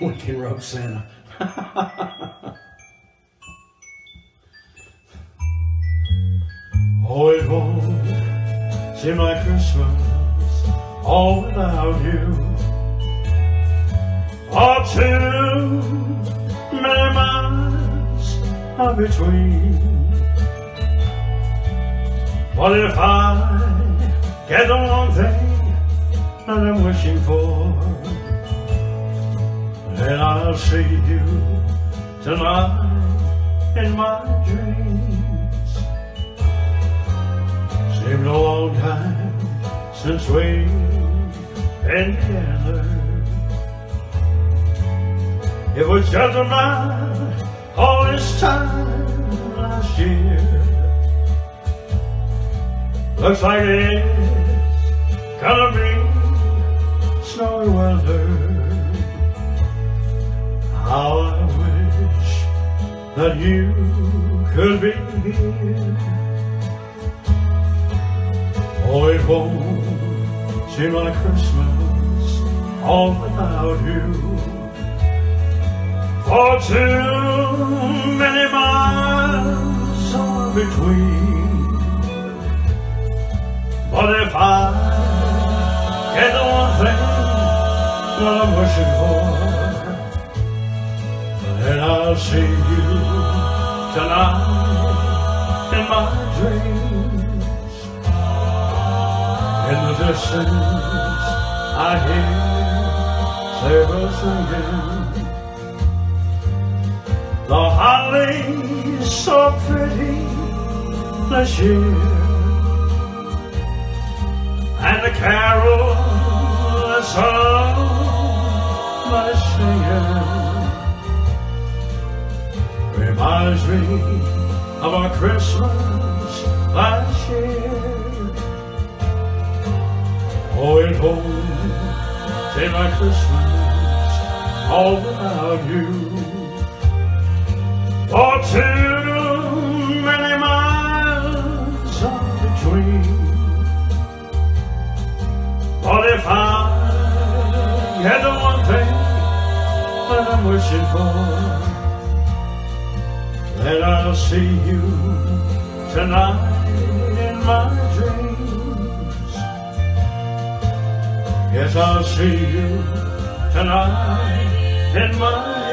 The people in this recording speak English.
We can roast Santa. oh, it won't seem like Christmas all without you. Or too many miles are between. What if I get the one thing that I'm wishing for? And I'll see you tonight in my dreams. Seemed a long time since we've been together. It was just a man all this time last year. Looks like it's gonna be snowy weather. How I wish that you could be here. Oh, it won't seem like Christmas all without you. For too many miles are between. But if I get the one thing that I'm wishing for, see you tonight in my dreams. In the distance, I hear sailors singing. The holly's so pretty this year. And the carol reminds me of our Christmas last year. Oh, it won't like Christmas all without you. For too many miles are between. But if I had the one thing that I'm wishing for, then I'll see you tonight in my dreams. Yes, I'll see you tonight in my